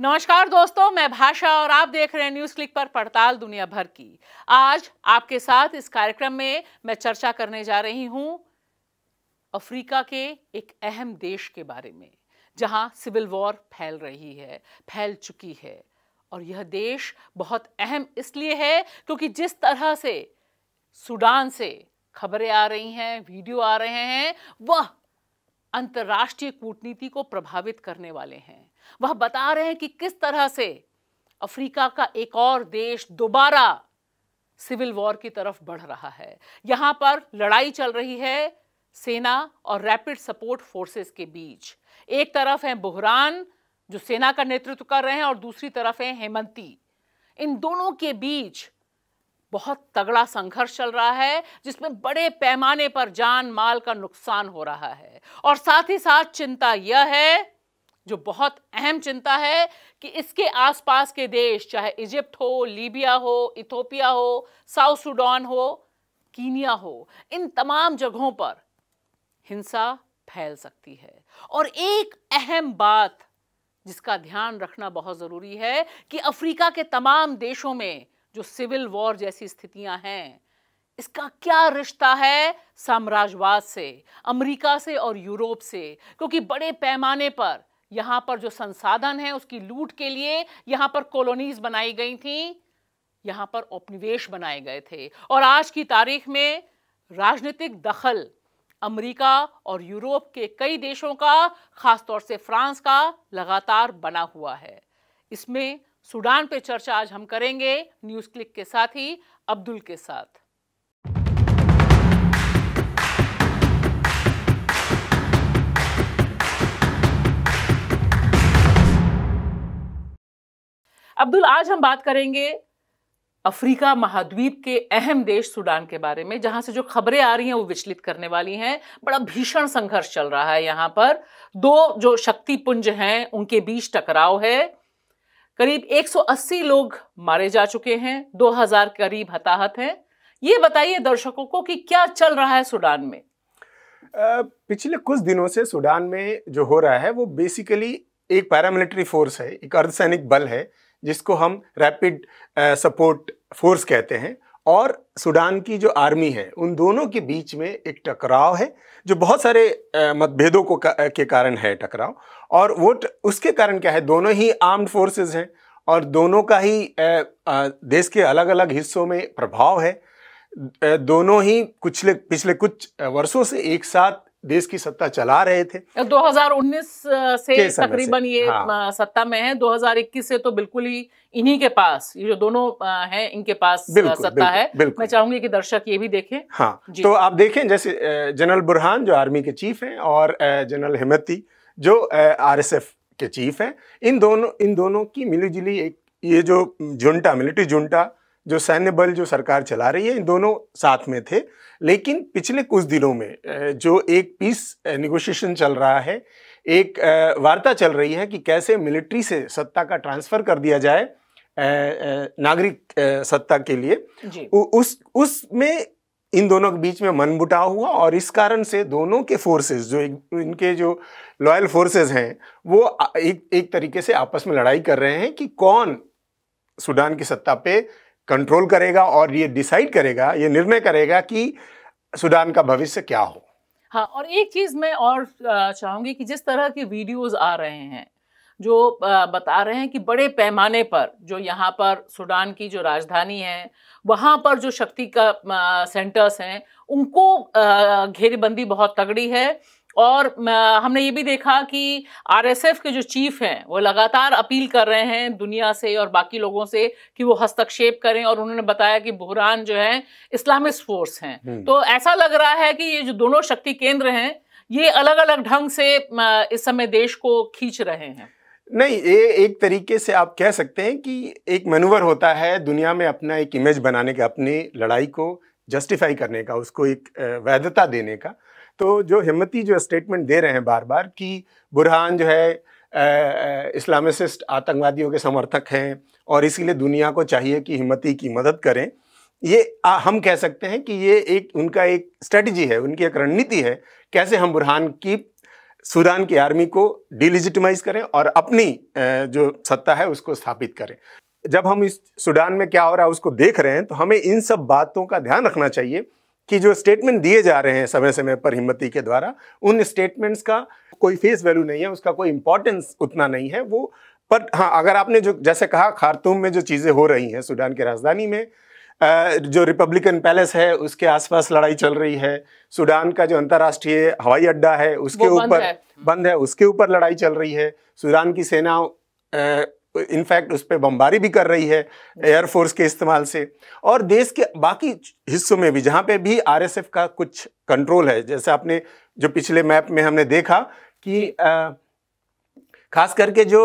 नमस्कार दोस्तों, मैं भाषा और आप देख रहे हैं न्यूज़ क्लिक पर पड़ताल दुनिया भर की। आज आपके साथ इस कार्यक्रम में मैं चर्चा करने जा रही हूँ अफ्रीका के एक अहम देश के बारे में, जहाँ सिविल वॉर फैल रही है, फैल चुकी है। और यह देश बहुत अहम इसलिए है क्योंकि जिस तरह से सूडान से खबरें आ रही हैं, वीडियो आ रहे हैं, वह अंतर्राष्ट्रीय कूटनीति को प्रभावित करने वाले हैं। वह बता रहे हैं कि किस तरह से अफ्रीका का एक और देश दोबारा सिविल वॉर की तरफ़ बढ़ रहा है। यहाँ पर लड़ाई चल रही है सेना और रैपिड सपोर्ट फोर्सेस के बीच। एक तरफ़ है बुहरान, जो सेना का नेतृत्व कर रहे हैं, और दूसरी तरफ़ है हेमंती। इन दोनों के बीच बहुत तगड़ा संघर्ष चल रहा है, जिसमें बड़े पैमाने पर जान माल का नुकसान हो रहा है। और साथ ही साथ चिंता यह है जो बहुत अहम चिंता है कि इसके आसपास के देश, चाहे इजिप्ट हो, लीबिया हो, इथोपिया हो, साउथ सुडान हो, कीनिया हो, इन तमाम जगहों पर हिंसा फैल सकती है। और एक अहम बात जिसका ध्यान रखना बहुत ज़रूरी है कि अफ्रीका के तमाम देशों में जो सिविल वॉर जैसी स्थितियाँ हैं, इसका क्या रिश्ता है साम्राज्यवाद से, अमेरिका से और यूरोप से? क्योंकि बड़े पैमाने पर यहाँ पर जो संसाधन है उसकी लूट के लिए यहाँ पर कॉलोनीज बनाई गई थी, यहाँ पर उपनिवेश बनाए गए थे। और आज की तारीख में राजनीतिक दखल अमेरिका और यूरोप के कई देशों का, खासतौर से फ्रांस का, लगातार बना हुआ है। इसमें सूडान पे चर्चा आज हम करेंगे, न्यूज़ क्लिक के साथ ही अब्दुल के साथ। अब्दुल, आज हम बात करेंगे अफ्रीका महाद्वीप के अहम देश सूडान के बारे में, जहाँ से जो खबरें आ रही हैं वो विचलित करने वाली हैं। बड़ा भीषण संघर्ष चल रहा है यहाँ पर। दो जो शक्ति पुंज हैं, उनके बीच टकराव है। करीब 180 लोग मारे जा चुके हैं 2000 करीब हताहत हैं। ये बताइए दर्शकों को कि क्या चल रहा है सूडान में? पिछले कुछ दिनों से सूडान में जो हो रहा है, वो बेसिकली एक पैरामिलिट्री फोर्स है, एक अर्धसैनिक बल है। जिसको हम रैपिड सपोर्ट फोर्स कहते हैं। और सूडान की जो आर्मी है उन दोनों के बीच में एक टकराव है जो बहुत सारे मतभेदों को का, के कारण है टकराव। और वो उसके कारण क्या है दोनों ही आर्म्ड फोर्सेस हैं और दोनों का ही देश के अलग अलग हिस्सों में प्रभाव है। दोनों ही पिछले पिछले कुछ वर्षों से एक साथ देश की सत्ता चला रहे थे। 2019 से तकरीबन ये हाँ। सत्ता में है। 2021 से तो बिल्कुल ही इन्हीं के पास ये जो दोनों हैं इनके पास बिल्कुल, सत्ता बिल्कुल, है। बिल्कुल। मैं चाहूँगी कि दर्शक ये भी देखें। हाँ तो आप देखें जैसे जनरल बुरहान जो आर्मी के चीफ हैं और जनरल हिमती जो आरएसएफ के चीफ हैं इन दोनों इन दोनों की मिलीजुली एक ये जो जुंटा मिलिट्री जुंटा जो सैन्य बल जो सरकार चला रही है इन दोनों साथ में थे। लेकिन पिछले कुछ दिनों में जो एक पीस निगोशिएशन चल रहा है एक वार्ता चल रही है कि कैसे मिलिट्री से सत्ता का ट्रांसफ़र कर दिया जाए नागरिक सत्ता के लिए। उस उसमें इन दोनों के बीच में मनमुटाव हुआ और इस कारण से दोनों के फोर्सेस जो इनके जो लॉयल फोर्सेस हैं वो एक एक तरीके से आपस में लड़ाई कर रहे हैं कि कौन सूडान की सत्ता पे कंट्रोल करेगा और ये डिसाइड करेगा, ये निर्णय करेगा कि सूडान का भविष्य क्या हो। हाँ और एक चीज़ मैं और चाहूँगी कि जिस तरह के वीडियोस आ रहे हैं, जो बता रहे हैं कि बड़े पैमाने पर जो यहाँ पर सूडान की जो राजधानी है, वहाँ पर जो शक्ति का सेंटर्स हैं, उनको घेरेबंदी बहुत तगड़ी है। और हमने ये भी देखा कि आरएसएफ के जो चीफ हैं वो लगातार अपील कर रहे हैं दुनिया से और बाकी लोगों से कि वो हस्तक्षेप करें और उन्होंने बताया कि बुहरान जो है इस्लामिस्ट फोर्स हैं हम्म। तो ऐसा लग रहा है कि ये जो दोनों शक्ति केंद्र हैं ये अलग अलग ढंग से इस समय देश को खींच रहे हैं नहीं ये एक तरीके से आप कह सकते हैं कि एक मनूवर होता है दुनिया में अपना एक इमेज बनाने का अपनी लड़ाई को जस्टिफाई करने का उसको एक वैधता देने का। तो जो हिम्मती जो स्टेटमेंट दे रहे हैं बार बार कि बुरहान जो है इस्लामिस्ट आतंकवादियों के समर्थक हैं और इसीलिए दुनिया को चाहिए कि हिम्मती की मदद करें ये आ, हम कह सकते हैं कि ये एक उनका एक स्ट्रेटजी है उनकी एक रणनीति है कैसे हम बुरहान की सूडान की आर्मी को डिलिजिटमाइज करें और अपनी जो सत्ता है उसको स्थापित करें। जब हम इस सूडान में क्या हो रहा है उसको देख रहे हैं तो हमें इन सब बातों का ध्यान रखना चाहिए कि जो स्टेटमेंट दिए जा रहे हैं समय समय पर हिम्मती के द्वारा उन स्टेटमेंट्स का कोई फेस वैल्यू नहीं है उसका कोई इंपॉर्टेंस उतना नहीं है वो पर हाँ अगर आपने जो जैसे कहा खारतूम में जो चीज़ें हो रही हैं सूडान की राजधानी में जो रिपब्लिकन पैलेस है उसके आसपास लड़ाई चल रही है सूडान का जो अंतर्राष्ट्रीय हवाई अड्डा है उसके ऊपर बंद है उसके ऊपर लड़ाई चल रही है सूडान की सेना इनफैक्ट उस पर बमबारी भी कर रही है एयरफोर्स के इस्तेमाल से। और देश के बाकी हिस्सों में भी जहाँ पे भी आरएसएफ का कुछ कंट्रोल है जैसे आपने जो पिछले मैप में हमने देखा कि आ, खास करके जो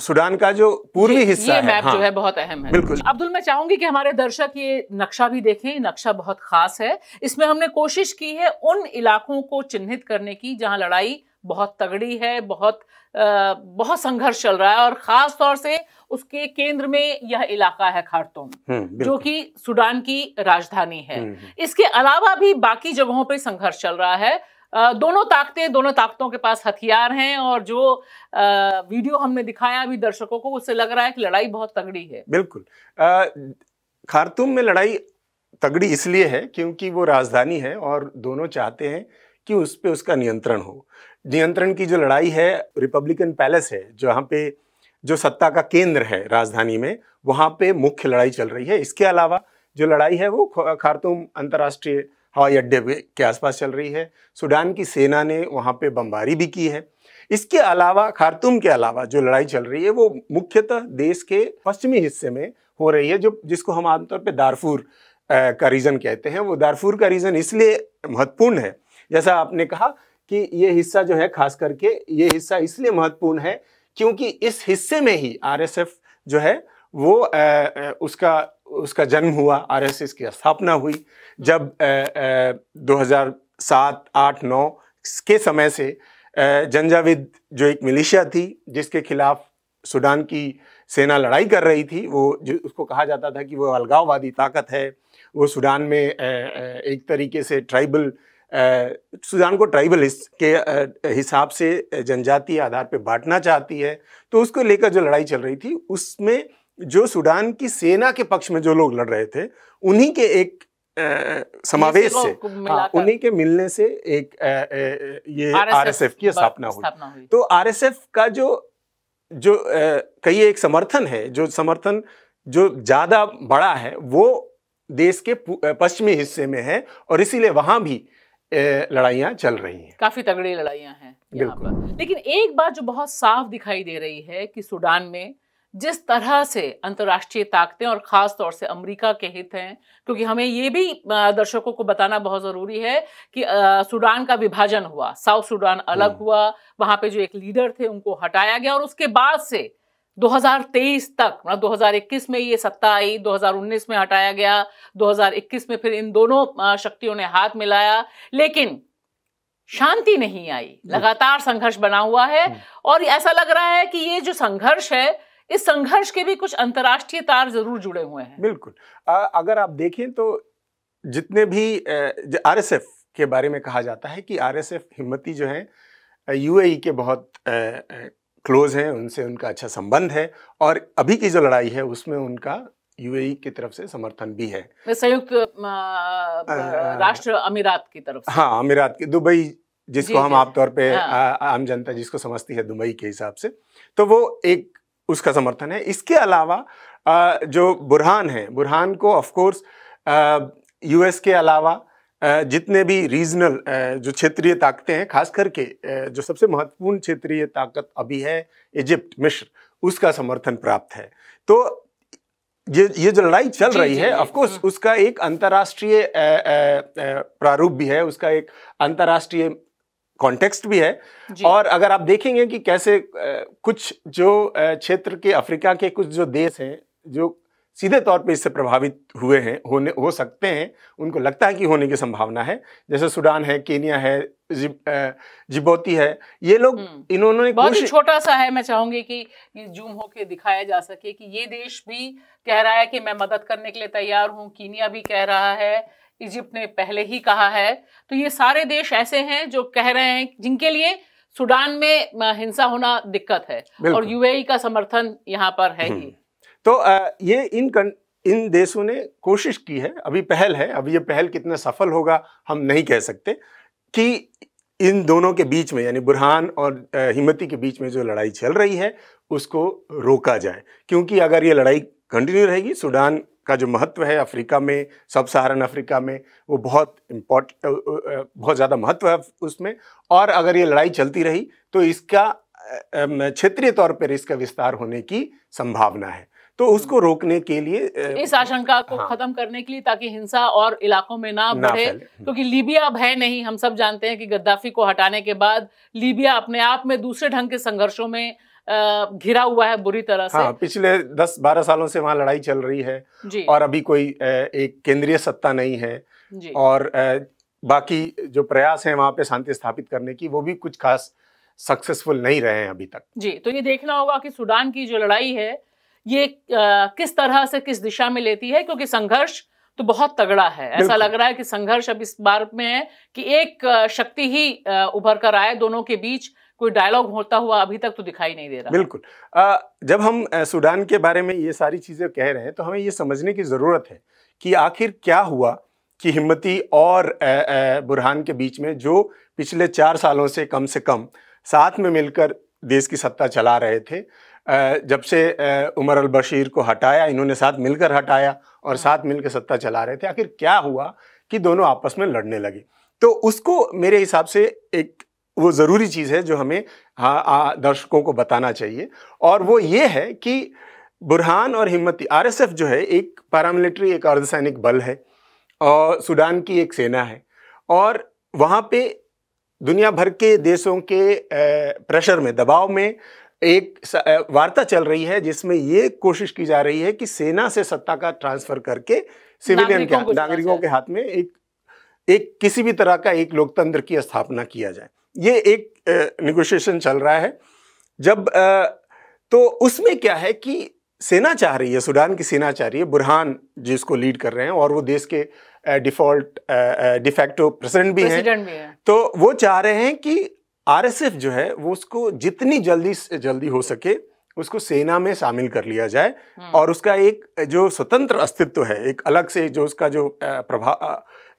सुडान का जो पूर्वी हिस्सा ये मैप हाँ, जो है बहुत अहम है। बिल्कुल। अब्दुल मैं चाहूँगी कि हमारे दर्शक ये नक्शा भी देखें। नक्शा बहुत खास है। इसमें हमने कोशिश की है उन इलाकों को चिन्हित करने की जहाँ लड़ाई बहुत तगड़ी है बहुत आ, बहुत संघर्ष चल रहा है और खास तौर से उसके केंद्र में यह इलाका है खारतूम हम्म, जो कि सूडान की राजधानी है। हम्म, हम्म। इसके अलावा भी बाकी जगहों पर संघर्ष चल रहा है। दोनों ताकतें दोनों ताकतों के पास हथियार हैं और जो वीडियो हमने दिखाया अभी दर्शकों को उससे लग रहा है कि लड़ाई बहुत तगड़ी है। बिल्कुल। खारतूम में लड़ाई तगड़ी इसलिए है क्योंकि वो राजधानी है और दोनों चाहते हैं कि उस पर उसका नियंत्रण हो। नियंत्रण की जो लड़ाई है रिपब्लिकन पैलेस है, जहाँ पे जो सत्ता का केंद्र है राजधानी में, वहाँ पे मुख्य लड़ाई चल रही है। इसके अलावा जो लड़ाई है, वो खारतूम अंतर्राष्ट्रीय हवाई अड्डे के आसपास चल रही है। सूडान की सेना ने वहाँ पे बमबारी भी की है। इसके अलावा, खारतूम के अलावा जो लड़ाई चल रही है, वो मुख्यतः देश के पश्चिमी हिस्से में हो रही है, जो, जिसको हम आमतौर पर दारफूर का रीजन कहते हैं। वो दारफूर का रीजन इसलिए महत्वपूर्ण है। जैसा आपने कहा कि ये हिस्सा जो है खास करके ये हिस्सा इसलिए महत्वपूर्ण है क्योंकि इस हिस्से में ही आरएसएफ जो है वो आ, उसका उसका जन्म हुआ आरएसएस की स्थापना हुई। जब दो हज़ार सात आठ नौ के समय से जंजाविद जो एक मिलिशिया थी जिसके खिलाफ सूडान की सेना लड़ाई कर रही थी वो जो उसको कहा जाता था कि वो अलगाववादी ताकत है। वो सूडान में एक तरीके से ट्राइबल सूडान को ट्राइबल के हिसाब से जनजातीय आधार पर बांटना चाहती है तो उसको लेकर जो लड़ाई चल रही थी उसमें जो सूडान की सेना के पक्ष में जो लोग लड़ रहे थे उन्हीं के एक समावेश से हाँ, उन्हीं के मिलने से एक आ, आ, ये आरएसएफ की स्थापना हुई। तो आरएसएफ का जो जो कई एक समर्थन है जो समर्थन जो ज़्यादा बड़ा है वो देश के पश्चिमी हिस्से में है और इसीलिए वहाँ भी लड़ाइयाँ चल रही हैं। काफ़ी तगड़ी लड़ाइयाँ हैं बिल्कुल। लेकिन एक बात जो बहुत साफ़ दिखाई दे रही है कि सूडान में जिस तरह से अंतर्राष्ट्रीय ताकतें और ख़ास तौर से अमेरिका के हित हैं क्योंकि हमें ये भी दर्शकों को बताना बहुत ज़रूरी है कि सूडान का विभाजन हुआ साउथ सूडान अलग हम्म। हुआ वहाँ पे जो एक लीडर थे उनको हटाया गया और उसके बाद से 2023 तक मतलब 2021 में ये सत्ता आई 2019 में हटाया गया 2021 में फिर इन दोनों शक्तियों ने हाथ मिलाया लेकिन शांति नहीं आई। लगातार संघर्ष बना हुआ है। और ऐसा लग रहा है कि ये जो संघर्ष है इस संघर्ष के भी कुछ अंतर्राष्ट्रीय तार ज़रूर जुड़े हुए हैं बिल्कुल आ, अगर आप देखें तो जितने भी आरएसएफ के बारे में कहा जाता है कि आरएसएफ हिम्मती जो है यूएई के बहुत क्लोज हैं उनसे उनका अच्छा संबंध है और अभी की जो लड़ाई है उसमें उनका यूएई की तरफ़ से समर्थन भी है। संयुक्त राष्ट्र अमीरात की तरफ़ से। हाँ अमीरात की दुबई जिसको हम आमतौर पे हाँ। आम जनता जिसको समझती है दुबई के हिसाब से तो वो एक उसका समर्थन है। इसके अलावा जो बुरहान है बुरहान को ऑफ़ कोर्स यूएस के अलावा जितने भी रीजनल जो क्षेत्रीय ताकतें हैं खास करके जो सबसे महत्वपूर्ण क्षेत्रीय ताकत अभी है इजिप्ट मिस्र उसका समर्थन प्राप्त है। तो ये ये जो लड़ाई चल जी, रही जी, है ऑफ़ कोर्स हम्म। उसका एक अंतर्राष्ट्रीय प्रारूप भी है उसका एक अंतर्राष्ट्रीय कॉन्टेक्स्ट भी है। और अगर आप देखेंगे कि कैसे कुछ जो क्षेत्र के अफ्रीका के कुछ जो देश हैं जो सीधे तौर पे इससे प्रभावित हुए हैं होने हो सकते हैं। उनको लगता है कि होने की संभावना है। जैसे सूडान है केनिया है जिब, जिबोती है ये लोग हम्म। इन्होंने बहुत ही छोटा सा है मैं चाहूँगी कि ये जूम होके दिखाया जा सके कि ये देश भी कह रहा है कि मैं मदद करने के लिए तैयार हूँ कीनिया भी कह रहा है इजिप्ट ने पहले ही कहा है। तो ये सारे देश ऐसे हैं जो कह रहे हैं जिनके लिए सूडान में हिंसा होना दिक्कत है। और यूएई का समर्थन यहाँ पर है ही। तो ये इन इन देशों ने कोशिश की है, अभी पहल है, अभी ये पहल कितना सफल होगा हम नहीं कह सकते, कि इन दोनों के बीच में, यानी बुरहान और हिम्मती के बीच में जो लड़ाई चल रही है, उसको रोका जाए। क्योंकि अगर ये लड़ाई कंटिन्यू रहेगी, सूडान का जो महत्व है अफ्रीका में सब सहारन अफ्रीका में, वो बहुत इम्पोर्ट बहुत ज़्यादा महत्व है उसमें, और अगर ये लड़ाई चलती रही तो इसका क्षेत्रीय तौर पर इसका विस्तार होने की संभावना है। तो उसको रोकने के लिए इस आशंका को हाँ, खत्म करने के लिए ताकि हिंसा और इलाकों में ना, ना बढ़े क्योंकि तो लीबिया अब है नहीं। हम सब जानते हैं कि गद्दाफी को हटाने के बाद लीबिया अपने आप में दूसरे ढंग के संघर्षों में घिरा हुआ है बुरी तरह से। हाँ, पिछले 10-12 सालों से वहाँ लड़ाई चल रही है। और अभी कोई एक केंद्रीय सत्ता नहीं है। और बाकी जो प्रयास है वहाँ पे शांति स्थापित करने की वो भी कुछ खास सक्सेसफुल नहीं रहे हैं अभी तक। जी तो ये देखना होगा कि सूडान की जो लड़ाई है ये आ, किस तरह से किस दिशा में लेती है? क्योंकि संघर्ष तो बहुत तगड़ा है। ऐसा लग रहा है कि संघर्ष अब इस बार में है कि एक शक्ति ही उभर कर आए। दोनों के बीच कोई डायलॉग होता हुआ अभी तक तो दिखाई नहीं दे रहा। बिल्कुल। आ, जब हम सूडान के बारे में ये सारी चीज़ें कह रहे हैं तो हमें ये समझने की ज़रूरत है कि आखिर क्या हुआ कि हिम्मती और बुरहान के बीच में जो पिछले चार सालों से कम से कम साथ में मिलकर देश की सत्ता चला रहे थे जब से उमर अल बशीर को हटाया इन्होंने साथ मिलकर हटाया और हाँ। साथ मिलकर सत्ता चला रहे थे आखिर क्या हुआ कि दोनों आपस में लड़ने लगे? तो उसको मेरे हिसाब से एक वो ज़रूरी चीज़ है जो हमें हाँ दर्शकों को बताना चाहिए। और वो ये है कि बुरहान और हिम्मती आरएसएफ जो है एक पैरामिलिट्री एक अर्धसैनिक बल है और सूडान की एक सेना है। और वहाँ पे दुनिया भर के देशों के प्रेशर में दबाव में एक वार्ता चल रही है जिसमें ये कोशिश की जा रही है कि सेना से सत्ता का ट्रांसफ़र करके सिविलियन के नागरिकों के हाथ में एक एक किसी भी तरह का एक लोकतंत्र की स्थापना किया जाए। ये एक निगोशिएशन चल रहा है। जब तो उसमें क्या है कि सेना चाह रही है सूडान की सेना चाह रही है बुरहान जिसको लीड कर रहे हैं और वो देश के डिफ़ॉल्ट डिफेक्टो प्रेसिडेंट भी हैं। तो वो चाह रहे हैं कि आरएसएफ जो है वो उसको जितनी जल्दी से जल्दी हो सके उसको सेना में शामिल कर लिया जाए हम्म। और उसका एक जो स्वतंत्र अस्तित्व है एक अलग से जो उसका जो प्रभाव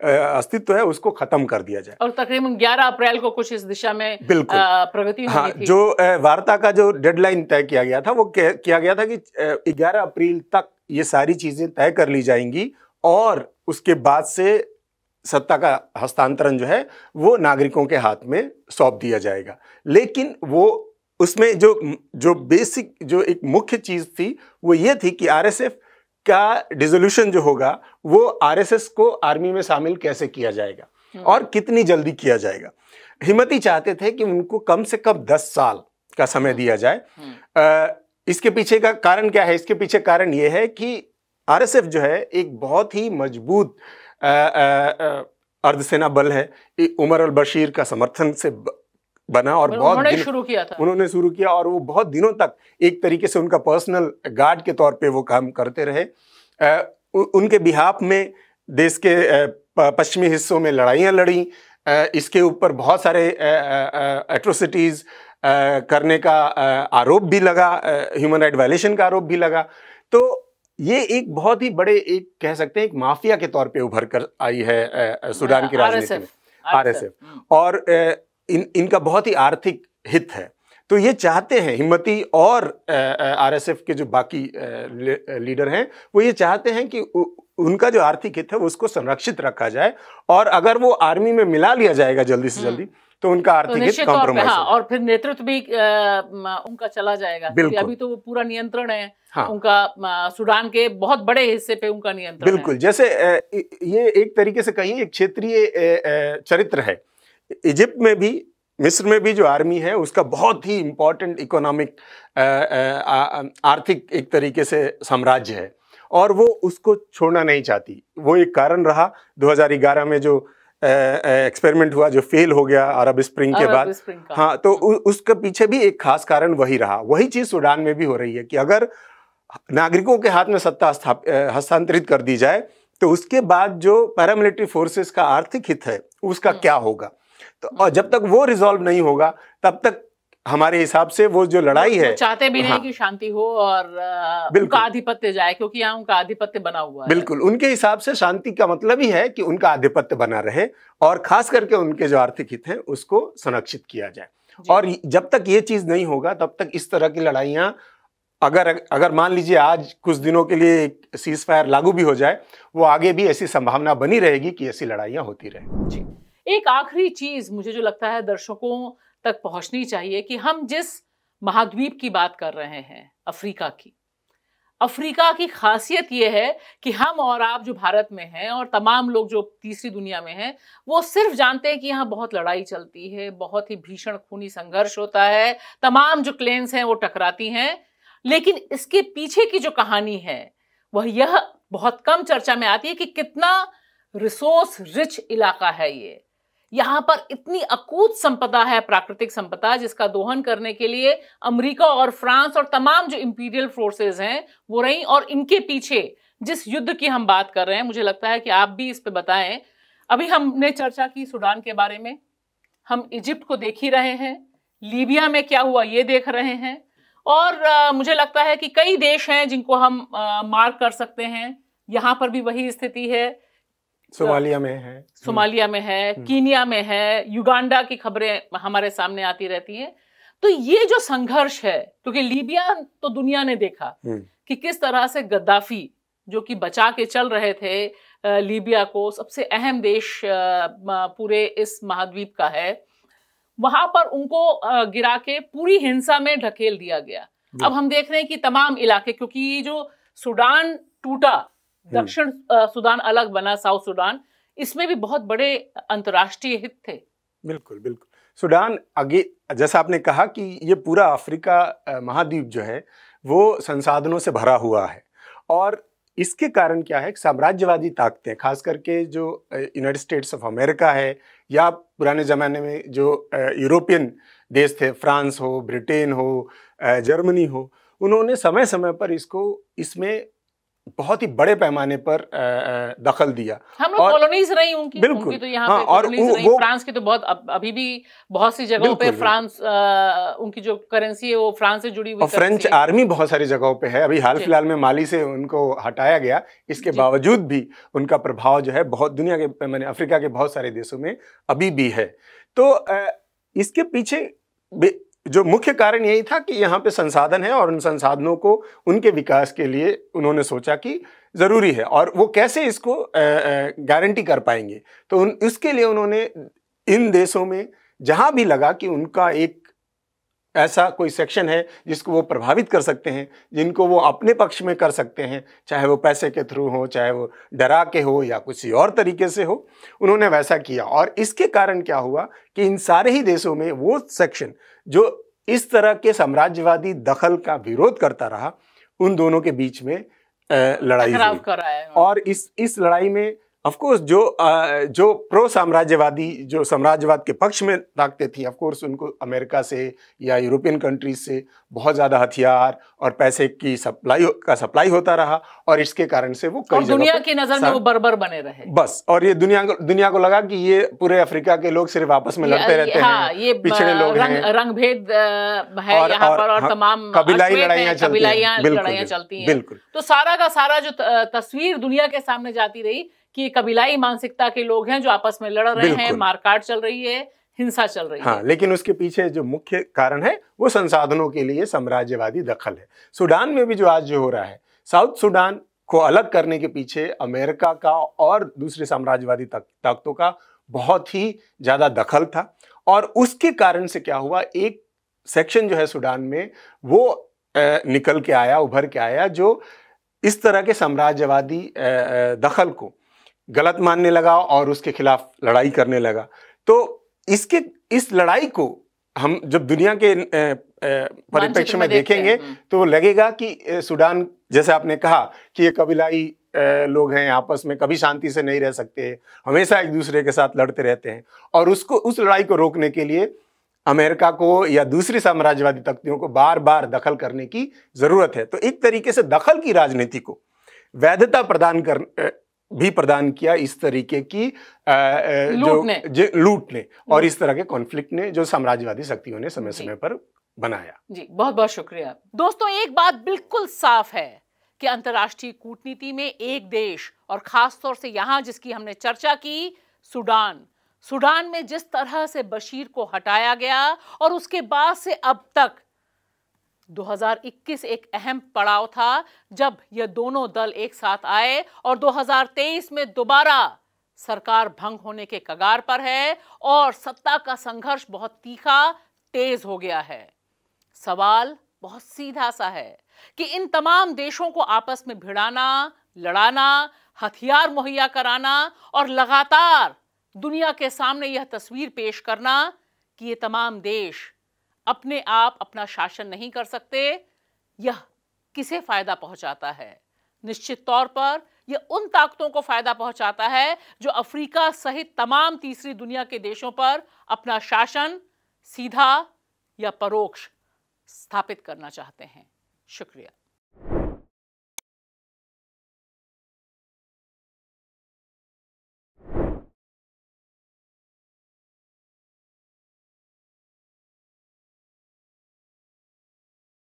अस्तित्व है उसको खत्म कर दिया जाए और तकरीबन 11 अप्रैल को कुछ इस दिशा में बिल्कुल प्रगति हाँ थी। जो वार्ता का जो डेडलाइन तय किया गया था वो किया गया था कि 11 अप्रैल तक ये सारी चीज़ें तय कर ली जाएँगी और उसके बाद से सत्ता का हस्तांतरण जो है वो नागरिकों के हाथ में सौंप दिया जाएगा लेकिन वो उसमें जो जो बेसिक जो एक मुख्य चीज़ थी वो ये थी कि आरएसएफ का डिजोल्यूशन जो होगा वो आरएसएस को आर्मी में शामिल कैसे किया जाएगा हम्म। और कितनी जल्दी किया जाएगा हिम्मती चाहते थे कि उनको कम से कम दस साल का समय दिया जाए आ, हम्म। इसके पीछे का कारण क्या है इसके पीछे कारण ये है कि आरएसएफ जो है एक बहुत ही मज़बूत अर्धसेना बल है। उमर अल बशीर का समर्थन से बना और बहुत शुरू किया था। उन्होंने शुरू किया और वो बहुत दिनों तक एक तरीके से उनका पर्सनल गार्ड के तौर पे वो काम करते रहे। उनके बिहाप में देश के पश्चिमी हिस्सों में लड़ाइयाँ लड़ी। इसके ऊपर बहुत सारे एट्रोसिटीज़ करने का आरोप भी लगा। ह्यूमन राइट वायलेशन का आरोप भी लगा। तो ये एक बहुत ही बड़े एक कह सकते हैं एक माफिया के तौर पे उभर कर आई है सूडान की राजनीति में आरएसएफ हम्म। और इन इनका बहुत ही आर्थिक हित है तो ये चाहते हैं हिम्मती और आरएसएफ के जो बाकी लीडर हैं वो ये चाहते हैं कि उनका जो आर्थिक हित है उसको संरक्षित रखा जाए और अगर वो आर्मी में मिला लिया जाएगा जल्दी से हम्म। जल्दी तो उनका तो आर्थिक हित कॉम्प्रोमाइज हाँ, और फिर नेतृत्व भी आ, उनका चला जाएगा। बिल्कुल। अभी तो वो पूरा नियंत्रण है। हाँ। उनका सूडान के बहुत बड़े हिस्से पे उनका नियंत्रण बिल्कुल है। जैसे ये एक तरीके से कहीं एक क्षेत्रीय चरित्र है। इजिप्ट में भी मिस्र में भी जो आर्मी है उसका बहुत ही इंपॉर्टेंट इकोनॉमिक आर्थिक एक तरीके से साम्राज्य है। और वो उसको छोड़ना नहीं चाहती। वो एक कारण रहा। 2011 में जो एक्सपेरिमेंट हुआ जो फेल हो गया अरब स्प्रिंग के बाद। हाँ तो उ, उसके पीछे भी एक खास कारण वही रहा। वही चीज़ सूडान में भी हो रही है कि अगर नागरिकों के हाथ में सत्ता हस्तांतरित कर दी जाए तो उसके बाद जो पैरामिलिट्री फोर्सेस का आर्थिक हित है उसका क्या होगा? तो और जब तक वो रिजॉल्व नहीं होगा तब तक हमारे हिसाब से वो जो लड़ाई है चाहते भी नहीं हाँ, कि शांति हो और उनका आधिपत्य जाए क्योंकि यहाँ उनका आधिपत्य बना हुआ है। बिल्कुल उनके हिसाब से शांति का मतलब ही है कि उनका आधिपत्य बना रहे और खास करके उनके जो आर्थिक हित हैं उसको संरक्षित किया जाए। और जब तक ये चीज़ नहीं होगा तब तक इस तरह की लड़ाइयाँ अगर अगर मान लीजिए आज कुछ दिनों के लिए एक सीज फायर लागू भी हो जाए वो आगे भी ऐसी संभावना बनी रहेगी कि ऐसी लड़ाइयाँ होती रहे। जी। एक आखिरी चीज़ मुझे जो लगता है दर्शकों तक पहुंचनी चाहिए कि हम जिस महाद्वीप की बात कर रहे हैं, अफ्रीका की। अफ्रीका की खासियत यह है कि हम और आप जो भारत में हैं और तमाम लोग जो तीसरी दुनिया में हैं, वो सिर्फ़ जानते हैं कि यहाँ बहुत लड़ाई चलती है, बहुत ही भीषण खूनी संघर्ष होता है, तमाम जो क्लेन्स हैं वो टकराती हैं, लेकिन इसके पीछे की जो कहानी है, वह यह बहुत कम चर्चा में आती है कि कितना रिसोर्स रिच इलाका है ये। यहाँ पर इतनी अकूत संपदा है प्राकृतिक संपदा जिसका दोहन करने के लिए अमेरिका और फ्रांस और तमाम जो इंपीरियल फोर्सेस हैं वो रही और इनके पीछे जिस युद्ध की हम बात कर रहे हैं मुझे लगता है कि आप भी इस पे बताएँ। अभी हमने चर्चा की सूडान के बारे में। हम इजिप्ट को देख ही रहे हैं। लीबिया में क्या हुआ ये देख रहे हैं। और आ, मुझे लगता है कि कई देश हैं जिनको हम मार्क कर सकते हैं। यहाँ पर भी वही स्थिति है। सोमालिया में है सोमालिया में है हम्म। कीनिया में है युगांडा की खबरें हमारे सामने आती रहती हैं तो ये जो संघर्ष है क्योंकि लीबिया तो दुनिया ने देखा हम्म। कि किस तरह से गद्दाफी जो कि बचा के चल रहे थे लीबिया को सबसे अहम देश पूरे इस महाद्वीप का है वहाँ पर उनको गिरा के पूरी हिंसा में ढकेल दिया गया अब हम देख रहे हैं कि तमाम इलाके क्योंकि जो सुडान टूटा हम्म। दक्षिण सुडान अलग बना साउथ सुडान इसमें भी बहुत बड़े अंतर्राष्ट्रीय हित थे। बिल्कुल बिल्कुल। सुडान आगे जैसा आपने कहा कि ये पूरा अफ्रीका महाद्वीप जो है वो संसाधनों से भरा हुआ है। और इसके कारण क्या है साम्राज्यवादी ताकतें खास करके जो यूनाइटेड स्टेट्स ऑफ़ अमेरिका है या पुराने ज़माने में जो यूरोपियन देश थे फ्रांस हो ब्रिटेन हो जर्मनी हो उन्होंने समय समय पर इसको इसमें बहुत ही बड़े पैमाने पर दखल दिया। हम लोग कॉलोनीज रही उनकी बिल्कुल। उनकी तो यहाँ हाँ, पे और वो, वो फ्रांस की तो बहुत अभी भी बहुत सी जगहों पे फ्रांस आ, उनकी जो करेंसी है वो फ्रांस से जुड़ी हुई और फ्रेंच आर्मी बहुत सारी जगहों पे है। अभी हाल फ़िलहाल में माली से उनको हटाया गया। इसके बावजूद भी उनका प्रभाव जो है बहुत दुनिया के मैंने अफ्रीका के बहुत सारे देशों में अभी भी है। तो इसके पीछे जो मुख्य कारण यही था कि यहाँ पे संसाधन है और उन संसाधनों को उनके विकास के लिए उन्होंने सोचा कि ज़रूरी है और वो कैसे इसको गारंटी कर पाएँगे। तो उन इसके लिए उन्होंने इन देशों में जहाँ भी लगा कि उनका एक ऐसा कोई सेक्शन है जिसको वो प्रभावित कर सकते हैं जिनको वो अपने पक्ष में कर सकते हैं चाहे वो पैसे के थ्रू हो चाहे वो डरा के हो या किसी और तरीके से हो उन्होंने वैसा किया। और इसके कारण क्या हुआ कि इन सारे ही देशों में वो सेक्शन जो इस तरह के साम्राज्यवादी दखल का विरोध करता रहा उन दोनों के बीच में लड़ाई हुई। और इस इस लड़ाई में ऑफ़ कोर्स जो जो प्रो साम्राज्यवादी जो साम्राज्यवाद के पक्ष में ताकते थी ऑफ़ कोर्स उनको अमेरिका से या यूरोपियन कंट्रीज़ से बहुत ज़्यादा हथियार और पैसे की सप्लाई का सप्लाई होता रहा और इसके कारण से वो कई दुनिया की नज़र में वो बरबर बने रहे। बस और ये दुनिया को दुनिया को लगा कि ये पूरे अफ्रीका के लोग सिर्फ़ आपस में लड़ते रहते हाँ, हैं ये पिछड़े लोग रंग, रंग भेद है यहाँ पर और हाँ, तमाम कबीलाई लड़ाइयाँ चलती हैं। बिल्कुल तो सारा का सारा जो तस्वीर दुनिया के सामने जाती रही कि कबीलाई मानसिकता के लोग हैं जो आपस में लड़ रहे हैं मारकाट चल रही है हिंसा चल रही हाँ, है। लेकिन उसके पीछे जो मुख्य कारण है वो संसाधनों के लिए साम्राज्यवादी दखल है। सूडान में भी जो आज जो हो रहा है साउथ सूडान को अलग करने के पीछे अमेरिका का और दूसरे साम्राज्यवादी ताकतों का बहुत ही ज़्यादा दखल था। और उसके कारण से क्या हुआ एक सेक्शन जो है सूडान में वो निकल के आया उभर के आया जो इस तरह के साम्राज्यवादी दखल को गलत मानने लगा और उसके खिलाफ लड़ाई करने लगा। तो इसके इस लड़ाई को हम जब दुनिया के परिप्रेक्ष्य में देखेंगे हम्म। तो लगेगा कि सूडान जैसे आपने कहा कि ये कबीलाई लोग हैं आपस में कभी शांति से नहीं रह सकते हमेशा एक दूसरे के साथ लड़ते रहते हैं। और उसको उस लड़ाई को रोकने के लिए अमेरिका को या दूसरी साम्राज्यवादी तख्तियों को बार बार दखल करने की ज़रूरत है। तो एक तरीके से दखल की राजनीति को वैधता प्रदान कर भी प्रदान किया इस तरीके की लूटने। जो लूटने और इस तरह के कॉन्फ्लिक्ट ने जो साम्राज्यवादी शक्तियों ने समय समय पर बनाया। जी बहुत बहुत शुक्रिया। दोस्तों एक बात बिल्कुल साफ़ है कि अंतर्राष्ट्रीय कूटनीति में एक देश और खासतौर से यहाँ जिसकी हमने चर्चा की सूडान। सूडान में जिस तरह से बशीर को हटाया गया और उसके बाद से अब तक 2021 एक अहम पड़ाव था जब यह दोनों दल एक साथ आए और 2023 में दोबारा सरकार भंग होने के कगार पर है और सत्ता का संघर्ष बहुत तीखा, तेज हो गया है। सवाल बहुत सीधा सा है कि इन तमाम देशों को आपस में भिड़ाना, लड़ाना, हथियार मुहैया कराना और लगातार दुनिया के सामने यह तस्वीर पेश करना कि ये तमाम देश अपने आप अपना शासन नहीं कर सकते, यह किसे फ़ायदा पहुंचाता है? निश्चित तौर पर यह उन ताकतों को फ़ायदा पहुंचाता है जो अफ्रीका सहित तमाम तीसरी दुनिया के देशों पर अपना शासन सीधा या परोक्ष स्थापित करना चाहते हैं। शुक्रिया।